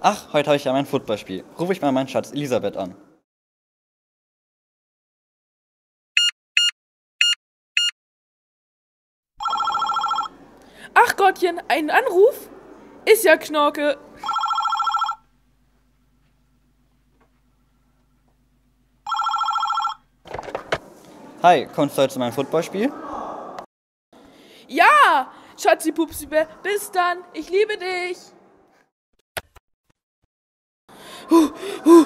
Ach, heute habe ich ja mein Footballspiel. Rufe ich mal meinen Schatz Elisabeth an. Ach Gottchen, ein Anruf? Ist ja Knorke. Hi, kommst du heute zu meinem Footballspiel? Ja, Schatzi Pupsi, bis dann. Ich liebe dich. 哦哦。